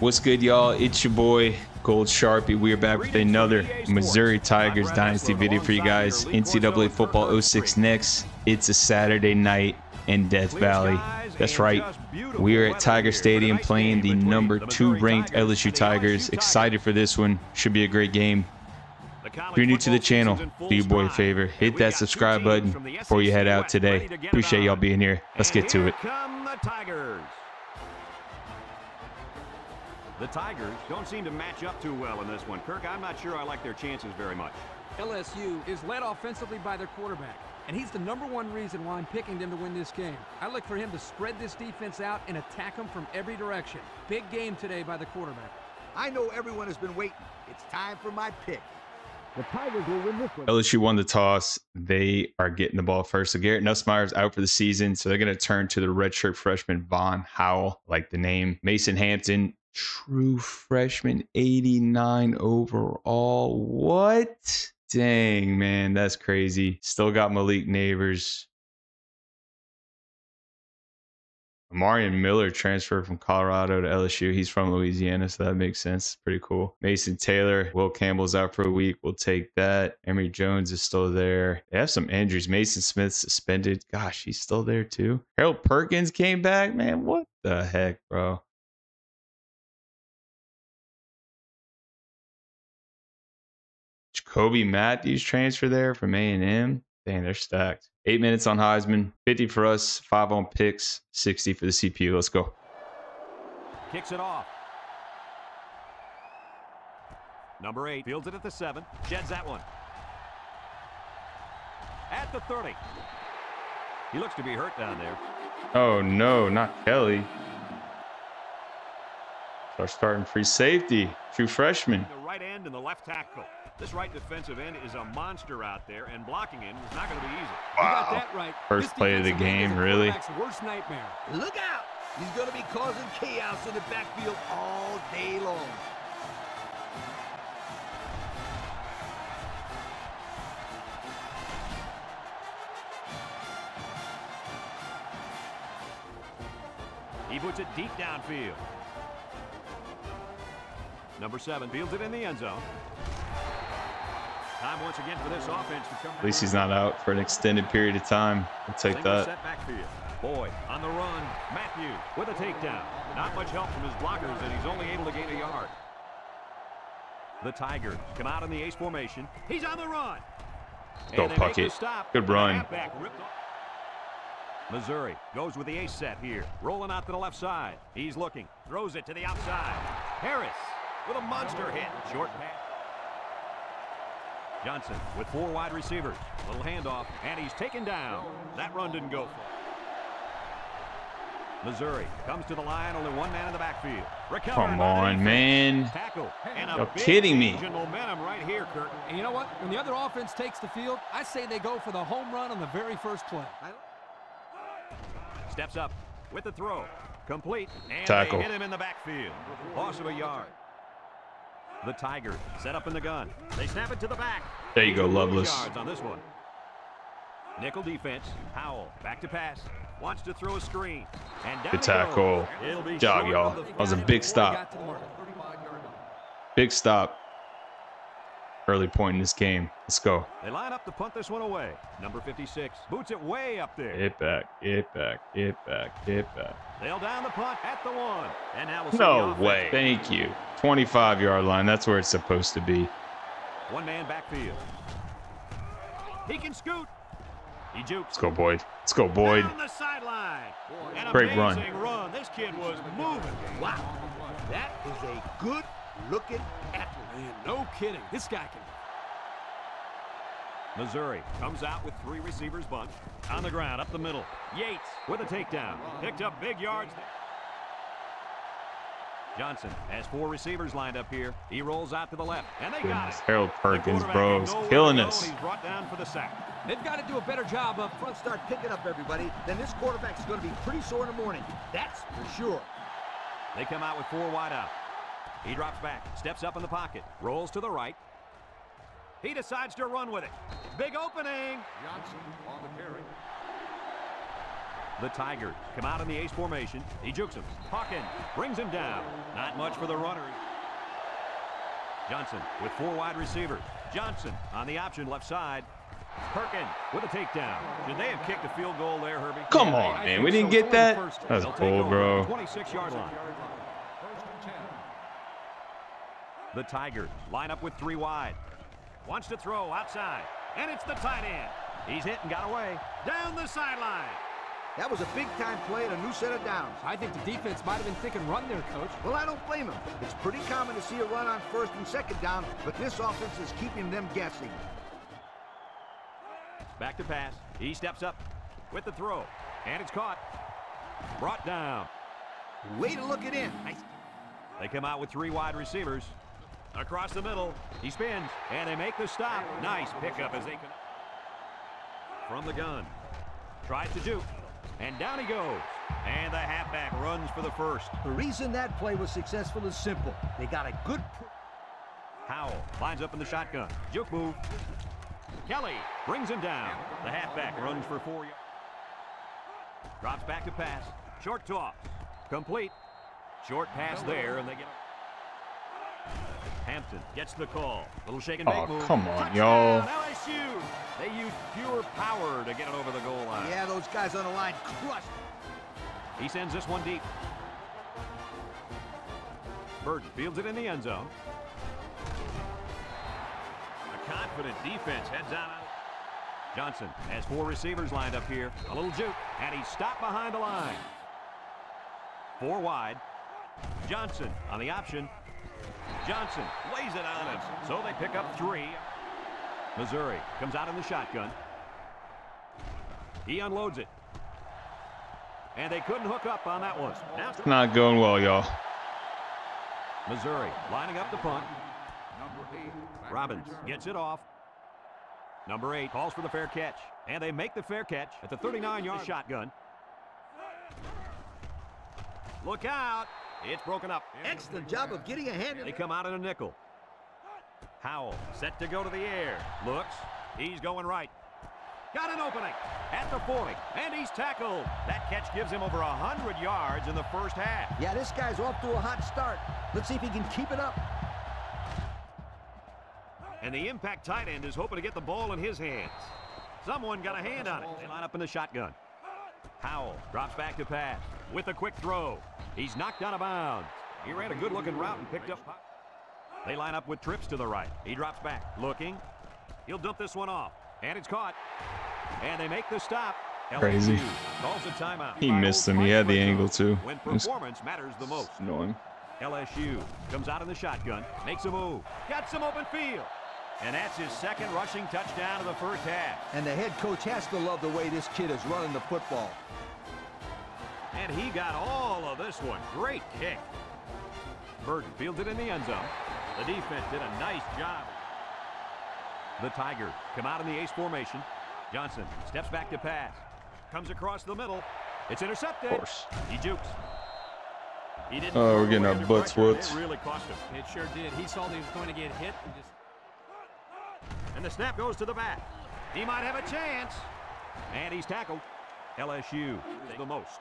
What's good, y'all? It's your boy, Gold Sharpie. We are back with another Missouri Tigers Dynasty video for you guys. NCAA Football 06 next. It's a Saturday night in Death Valley. That's right. We are at Tiger Stadium playing the number two ranked LSU Tigers. Excited for this one. Should be a great game. If you're new to the channel, do your boy a favor. Hit that subscribe button before you head out today. Appreciate y'all being here. Let's get to it. The Tigers don't seem to match up too well in this one. Kirk, I'm not sure I like their chances very much. LSU is led offensively by their quarterback, and he's the number one reason why I'm picking them to win this game. I look for him to spread this defense out and attack them from every direction. Big game today by the quarterback. I know everyone has been waiting. It's time for my pick. The Tigers will win this one. LSU won the toss. They are getting the ball first. So Garrett Nussmeier's out for the season. So they're going to turn to the redshirt freshman Von Howell, like the name. Mason Hampton True freshman, 89 overall. What? Dang, man, that's crazy. Still got Malik Nabers. Marion Miller transferred from Colorado to LSU. He's from Louisiana, so that makes sense. Pretty cool. Mason Taylor, Will Campbell's out for a week. We'll take that. Emory Jones is still there. They have some injuries. Mason Smith suspended. Gosh, he's still there too. Harold Perkins came back. Man, what the heck, bro? Kobe Matthews transfer there from A&M. Dang, they're stacked. Eight minutes on Heisman, 50 for us, five on picks, 60 for the CPU. Let's go. Kicks it off. Number eight fields it at the seven. Sheds that one. At the 30. He looks to be hurt down there. Oh, no, not Kelly. Our starting free safety, true freshman. The right end and the left tackle. This right defensive end is a monster out there, and blocking him is not going to be easy. Wow. You got that right. First This play of the defensive end is game, really? worst nightmare. Look out! He's going to be causing chaos in the backfield all day long. He puts it deep downfield. Number seven fields it in the end zone. Time once again for this offense to come. At least he's not out for an extended period of time. I'll take that. set backfield. Boyd on the run. Matthew with a takedown. Not much help from his blockers, and he's only able to gain a yard. The Tigers come out in the ace formation. He's on the run. Go, Puckett. stop. Good run. halfback ripped off. Missouri goes with the ace set here. Rolling out to the left side. He's looking. Throws it to the outside. Harris with a monster hit. Short pass. Johnson with four wide receivers. Little handoff, and he's taken down. That run didn't go far. Missouri comes to the line, only one man in the backfield. Recovered Come on, man. Tackle. And You're big kidding me. momentum right here, Kirk. And you know what? When the other offense takes the field, I say they go for the home run on the very first play. Steps up with the throw. Complete. And Tackle. they hit him in the backfield. Loss of a yard. The Tigers set up in the gun. They snap it to the back. There you go, Lose Lovelace. Yards on this one. Nickel defense. Howell back to pass. Wants to throw a screen. And down Good tackle. goes. It'll be Good job, y'all. That was a big stop. to the mark. Big stop. Early point in this game. Let's go. They line up to punt this one away. Number 56 boots it way up there. Get back. Get back. Get back. Get back. They'll down the punt at the one. And now we'll see No way. Thank you. 25 yard line. That's where it's supposed to be. One man backfield. He can scoot. He jukes. Let's go, Boyd. Let's go, Boyd. Down the sideline. Great run. run. This kid was moving. Wow. That is a good looking athlete. Man, no kidding. This guy can. Missouri comes out with three receivers bunched. On the ground, up the middle. Yates with a takedown. Picked up big yards. Johnson has four receivers lined up here. He rolls out to the left, and they got it. Harold Perkins, quarterback bro, is killing us. He's brought down for the sack. They've got to do a better job up front. Front start picking up everybody, then this quarterback is going to be pretty sore in the morning. That's for sure. They come out with four wide out. He drops back, steps up in the pocket, rolls to the right. He decides to run with it. Big opening. Johnson on the carry. The Tigers come out in the ace formation. He jukes him. Hawkins brings him down. Not much for the runner. Johnson with four wide receivers. Johnson on the option left side. Perkins with a takedown. Should they have kicked a field goal there, Herbie? Come on, man. We didn't get It's only that? the first. That's They'll take bull, over bro. 26-yard line. The Tigers line up with three wide. Wants to throw outside. And it's the tight end. He's hit and got away. Down the sideline. That was a big-time play and a new set of downs. I think the defense might have been thinking run there, coach. Well, I don't blame him. It's pretty common to see a run on first and second down, but this offense is keeping them guessing. Back to pass. He steps up with the throw. And it's caught. Brought down. Way to look it in. They come out with three wide receivers. Across the middle. He spins. And they make the stop. Nice pickup as they can. From the gun. Tries to juke. And down he goes. And the halfback runs for the first. The reason that play was successful is simple. They got a good... Howell lines up in the shotgun. Juke move. Kelly brings him down. The halfback runs for four yards. Drops back to pass. Short toss. Complete. Short pass there, and they get. Hampton gets the call. Little shake and oh, bake Oh, move. come on, Touchdown, y'all. LSU. They use pure power to get it over the goal line. Yeah, those guys on the line crushed. He sends this one deep. Burton fields it in the end zone. A confident defense heads out. Johnson has four receivers lined up here. A little juke, and he's stopped behind the line. Four wide. Johnson on the option. Johnson lays it on him. So they pick up three. Missouri comes out in the shotgun. He unloads it. And they couldn't hook up on that one. Now Not going well, y'all. Missouri lining up the punt. Number eight. Robbins gets it off. Number eight calls for the fair catch. And they make the fair catch at the 39-yard shotgun. Look out. It's broken up. Excellent job of getting a hand in They come out in a nickel. Howell set to go to the air. Looks. He's going right. Got an opening at the 40. And he's tackled. That catch gives him over 100 yards in the first half. Yeah, this guy's off to a hot start. Let's see if he can keep it up. And the impact tight end is hoping to get the ball in his hands. Someone got a hand on it. They line up in the shotgun. Howell drops back to pass with a quick throw. He's knocked out of bounds. He ran a good-looking route and picked up. They line up with trips to the right. He drops back, looking. He'll dump this one off, and it's caught. And they make the stop. Crazy. LSU Calls a timeout. He missed him. He had the angle, too. When performance matters the most. annoying. LSU comes out in the shotgun, makes a move, got some open field. And that's his second rushing touchdown of the first half. And the head coach has to love the way this kid is running the football. And he got all of this one. Great kick. Burton fields it in the end zone. The defense did a nice job. The Tigers come out in the ace formation. Johnson steps back to pass. Comes across the middle. It's intercepted. Of course. He jukes. He didn't Oh, we're getting our butts pressure. whooped. It really cost him. It sure did. He saw that he was going to get hit and just And the snap goes to the back. He might have a chance. And he's tackled. LSU the most.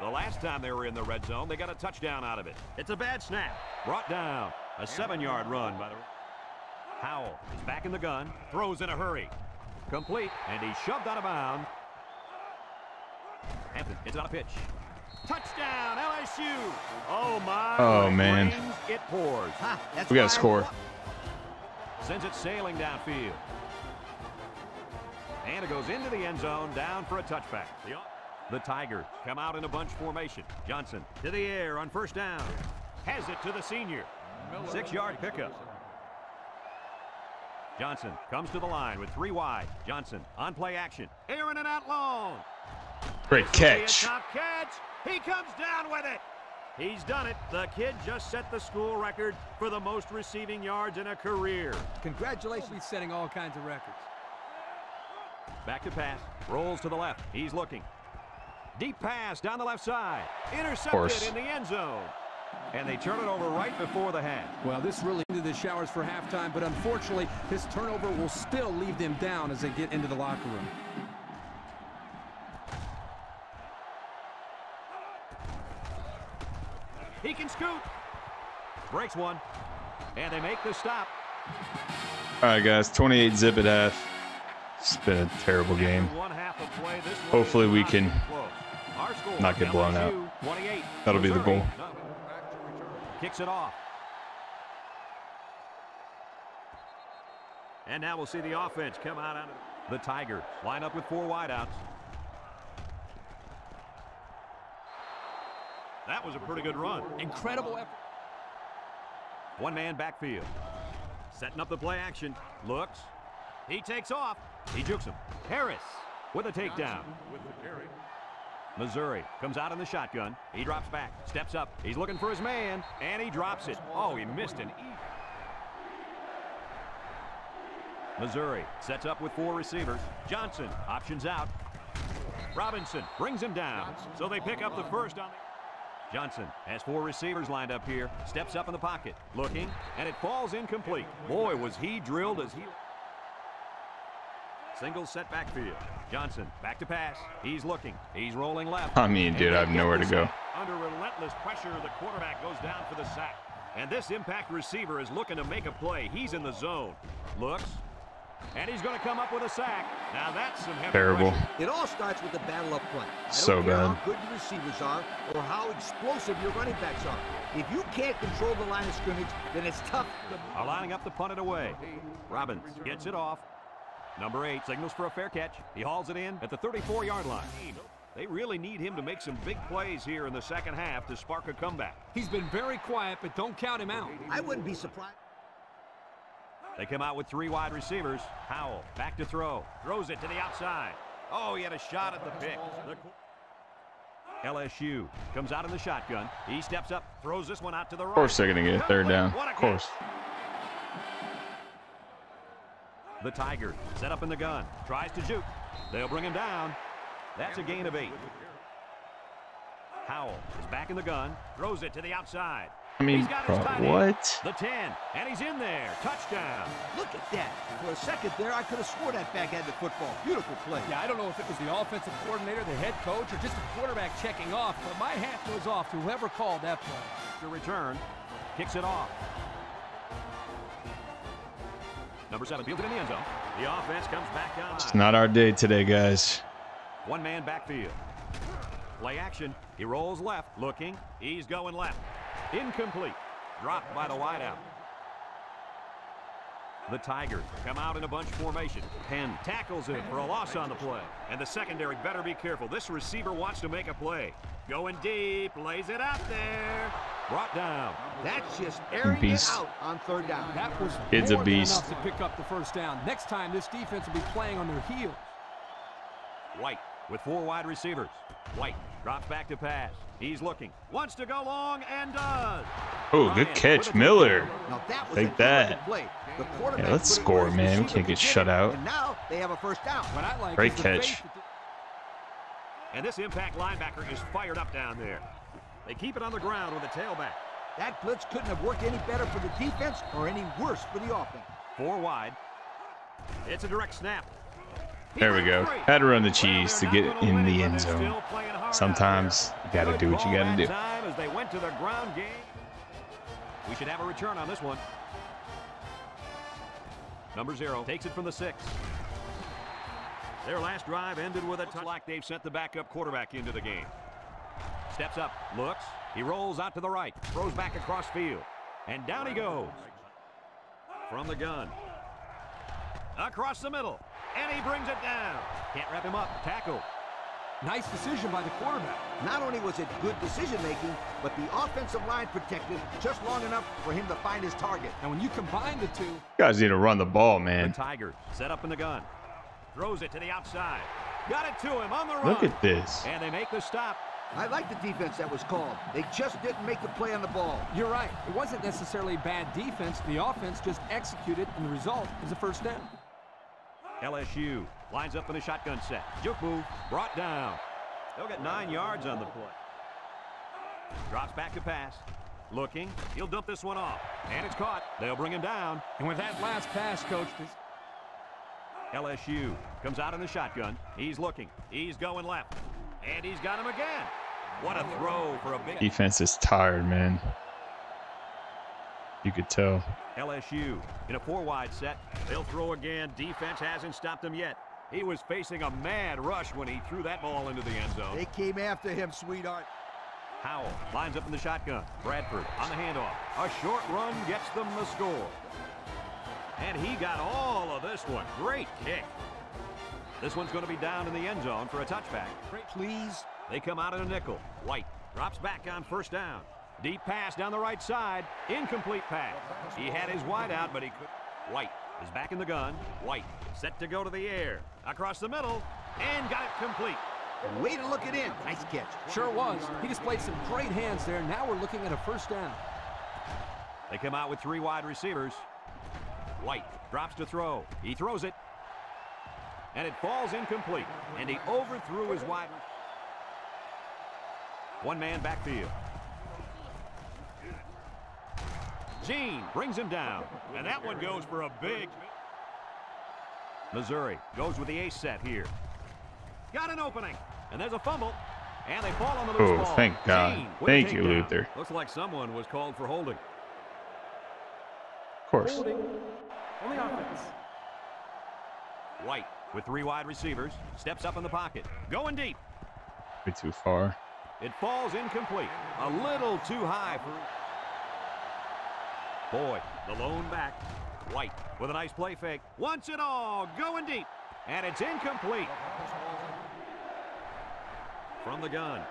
The last time they were in the red zone, they got a touchdown out of it. It's a bad snap. Brought down. A seven-yard run by the... Howell is back in the gun. Throws in a hurry. Complete. And he's shoved out of bounds. Hampton gets it on a pitch. Touchdown, LSU. Oh, my. Oh, man. It pours. Ha, that's We got why to I score. Sends it sailing downfield. And it goes into the end zone, down for a touchback. The, Tigers come out in a bunch formation. Johnson to the air on first down. Has it to the senior. Six-yard pickup. Johnson comes to the line with three wide. Johnson on play action. Aaron and out long. Great This will be a catch. top catch. He comes down with it. He's done it. The kid just set the school record for the most receiving yards in a career. Congratulations. he's setting all kinds of records. Back to pass. Rolls to the left. He's looking. Deep pass down the left side. Intercepted in the end zone. And they turn it over right before the half. Well, this really into the showers for halftime, but unfortunately, this turnover will still leave them down as they get into the locker room. Scoot. Breaks one. And they make the stop. All right, guys. 28 zip at half. It's been a terrible game. One half of play. This one Hopefully we can even close. Our score, not get blown out. That'll be the goal. Kicks it off. And now we'll see the offense come out. out of the Tigers line up with four wideouts. That was a pretty good run. Incredible effort. One man backfield. Setting up the play action. Looks. He takes off. He jukes him. Harris with a takedown. Missouri comes out in the shotgun. He drops back. Steps up. He's looking for his man. And he drops it. Oh, he missed an E. Missouri sets up with four receivers. Johnson options out. Robinson brings him down. So they pick up the first on the... Johnson has four receivers lined up here. Steps up in the pocket. Looking. And it falls incomplete. Boy, was he drilled as he... Single set backfield. Johnson back to pass. He's looking. He's rolling left. I mean, dude, I have nowhere to go. Under relentless pressure, the quarterback goes down for the sack. And this impact receiver is looking to make a play. He's in the zone. Looks. And he's going to come up with a sack. Now that's some Terrible. pressure. It all starts with the battle up front. I don't So care bad. how good your receivers are or how explosive your running backs are. If you can't control the line of scrimmage, then it's tough. to- Are lining up to punt it away. Robbins gets it off. Number eight signals for a fair catch. He hauls it in at the 34-yard line. They really need him to make some big plays here in the second half to spark a comeback. He's been very quiet, but don't count him out. I wouldn't be surprised. They come out with three wide receivers. Howell back to throw. Throws it to the outside. Oh, he had a shot at the pick. LSU comes out in the shotgun. He steps up, throws this one out to the right. Of course they're going to get a third down. What a Of course. The Tigers set up in the gun. Tries to juke. They'll bring him down. That's a gain of eight. Howell is back in the gun. Throws it to the outside. I mean, He's got his bro, what? The 10. And he's in there. Touchdown. Look at that. For a second there, I could have swore that back had the football. Beautiful play. Yeah, I don't know if it was the offensive coordinator, the head coach, or just the quarterback checking off, but my hat goes off to whoever called that play. The return. Kicks it off. Number seven fielded in the end zone. The offense comes back down. It's not our day today, guys. One man backfield. Play action. He rolls left, looking. He's going left. Incomplete. Dropped by the wideout. The Tigers come out in a bunch formation. Penn tackles it for a loss on the play. And the secondary better be careful. This receiver wants to make a play. Going deep, lays it out there. Brought down. That's just airing Beast. it out on third down. That was Kid's a beast. to pick up the first down. Next time, this defense will be playing on their heels. White with four wide receivers. White drops back to pass. He's looking. Wants to go long and does. Oh, good catch, Miller. Now that was Take that. play. The quarterback Yeah, let's score, man. We can't get shut out. And now they have a first down. What I like Great catch. And this impact linebacker is fired up down there. They keep it on the ground with a tailback. That blitz couldn't have worked any better for the defense or any worse for the offense. Four wide. It's a direct snap. He There we go. Had to run the cheese to get in the end zone. Sometimes you got to do what you got to do. We should have a return on this one. Number zero takes it from the six. Their last drive ended with a touch. Like they've sent the backup quarterback into the game. Steps up, looks. He rolls out to the right, throws back across field, and down he goes. From the gun. Across the middle, and he brings it down. Can't wrap him up. Tackle. Nice decision by the quarterback. Not only was it good decision making, but the offensive line protected just long enough for him to find his target. And when you combine the two, You guys need to run the ball, The man. Tigers set up in the gun. Throws it to the outside. Got it to him on the run. Look at this. And they make the stop. I like the defense that was called. They just didn't make the play on the ball. you're right. It wasn't necessarily bad defense. The offense just executed, and the result is a first down. LSU lines up in a shotgun set. Juke move. Brought down. They'll get nine yards on the play. Drops back to pass. Looking. He'll dump this one off. And it's caught. They'll bring him down. And with that last pass, coach, this, LSU comes out in the shotgun. He's looking. He's going left. And he's got him again. What a throw for a big... Defense is tired, man. You could tell. LSU in a four-wide set. They'll throw again. Defense hasn't stopped him yet. He was facing a mad rush when he threw that ball into the end zone. They came after him, sweetheart. Howell lines up in the shotgun. Bradford on the handoff. A short run gets them the score. And he got all of this one. Great kick. This one's going to be down in the end zone for a touchback. Please. They come out in a nickel. White drops back on first down. Deep pass down the right side. Incomplete pass. He had his wide out, but he could. White is back in the gun. White set to go to the air. Across the middle. And got it complete. Way to look it in. Nice catch. Sure was. He displayed some great hands there. Now we're looking at a first down. They come out with three wide receivers. White drops to throw. He throws it. And it falls incomplete. And he overthrew his wide. One man backfield. Gene brings him down. And that one goes for a big. Missouri goes with the ace set here. Got an opening. And there's a fumble. And they fall on the loose Oh, ball. thank God. Gene Thank you, takedown. Luther. Looks like someone was called for holding. Of course. Only offense. White with three wide receivers. Steps up in the pocket. Going deep. Way too far. It falls incomplete. A little too high for... Boy, the lone back. White with a nice play fake. Once it all. Going deep. And it's incomplete. From the gun.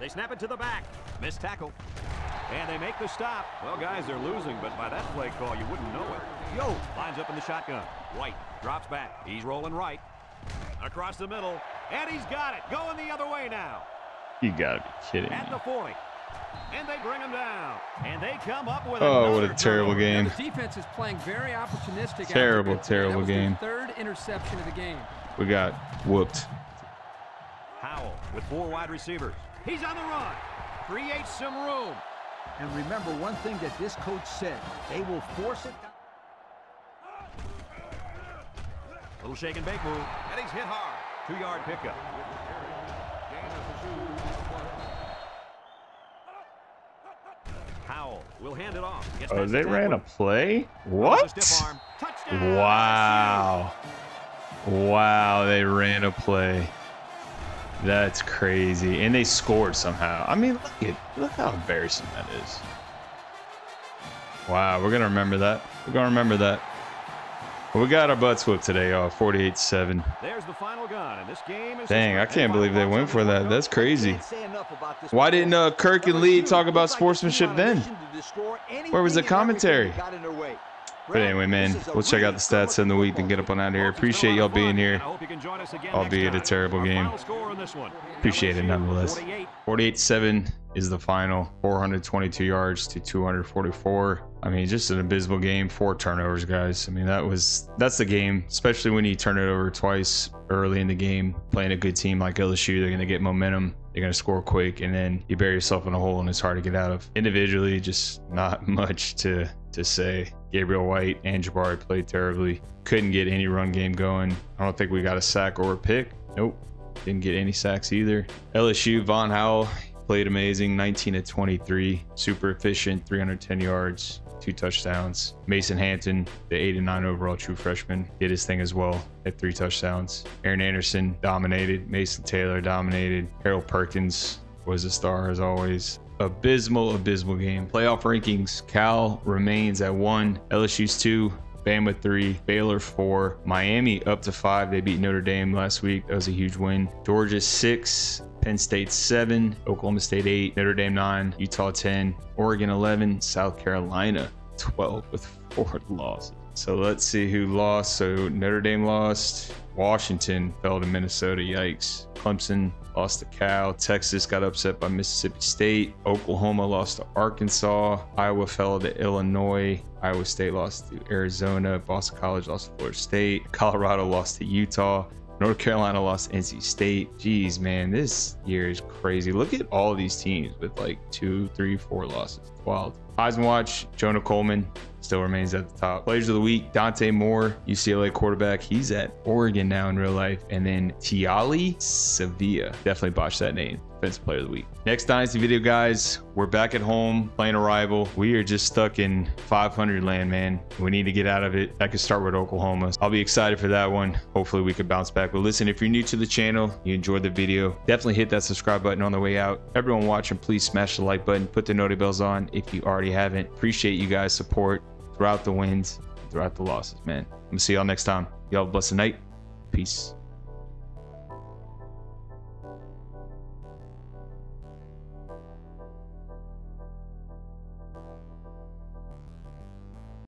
They snap it to the back. Missed tackle. And they make the stop. Well, guys, they're losing, but by that play call, you wouldn't know it. Yo, Lines up in the shotgun. White drops back. He's rolling right. Across the middle. And he's got it. Going the other way now. You gotta be kidding At the 40. And they bring him down. And they come up with Oh, what a terrible turnover. game. The defense is playing very opportunistic. Terrible, terrible game. Third interception of the game. We got whooped. Howell with four wide receivers. He's on the run. Creates some room. and remember one thing that this coach said. They will force it. Little shake and bake move. And he's hit hard. Two-yard pickup. Howell will hand it off. Gets Oh, they the ran a play? What? stiff arm. Touchdown, Wow. Wow, they ran a play. That's crazy. And they scored somehow. I mean, look at look how embarrassing that is. Wow, we're gonna remember that. We're gonna remember that. Well, we got our butts whooped today, y'all. 48-7. There's the final gun, and this game is Dang, I can't believe they went for that. That's crazy. Can't say enough about this Why didn't uh, Kirk and Lee talk about looked like a team sportsmanship then? mission to destroy Where was the anything and everything commentary? that got in their way. But anyway, man, This is a we'll check out the stats in the week and get up on out of here. Appreciate y'all being here. I hope you can join us again albeit a terrible game. final score in this one. Appreciate it nonetheless. 48, 48-7 is the final. 422 yards to 244. I mean, just an abysmal game. Four turnovers, guys. I mean, that was that's the game. Especially when you turn it over twice early in the game. Playing a good team like LSU, they're gonna get momentum. They're gonna score quick, and then you bury yourself in a hole, and it's hard to get out of. Individually, just not much to to say. Gabriel White and Jabari played terribly. Couldn't get any run game going. I don't think we got a sack or a pick. Nope. Didn't get any sacks either. LSU, Von Howell played amazing. 19 to 23. Super efficient. 310 yards. Two touchdowns. Mason Hampton, the 8 and 9 overall true freshman, did his thing as well. Had three touchdowns. Aaron Anderson dominated. Mason Taylor dominated. Harold Perkins was a star as always. Abysmal, abysmal game. Playoff rankings. Cal remains at one. LSU's two. Bama three, Baylor four, Miami up to five. They beat Notre Dame last week. That was a huge win. Georgia six, Penn State seven, Oklahoma State eight, Notre Dame nine, Utah 10, Oregon 11, South Carolina 12 with four losses. So let's see who lost. So Notre Dame lost. Washington fell to Minnesota. Yikes. Clemson lost to Cal. Texas got upset by Mississippi State. Oklahoma lost to Arkansas. Iowa fell to Illinois. Iowa State lost to Arizona. Boston College lost to Florida State. Colorado lost to Utah. North Carolina lost NC State. Jeez, man, this year is crazy. Look at all these teams with like two, three, four losses. Wild. Heisman Watch, Jonah Coleman still remains at the top. Players of the week, Dante Moore, UCLA quarterback. He's at Oregon now in real life. And then Tiali Sevilla. Definitely botched that name. Defensive Player of the Week. Next Dynasty video, guys. We're back at home playing a rival. We are just stuck in 500 land, man. We need to get out of it. That could start with Oklahoma. I'll be excited for that one. Hopefully we can bounce back. But listen, if you're new to the channel, you enjoyed the video, definitely hit that subscribe button on the way out. Everyone watching, please smash the like button, put the notifications bells on if you already haven't. Appreciate you guys' support throughout the wins, throughout the losses, man. I'm gonna see y'all next time. Y'all blessed night. Peace.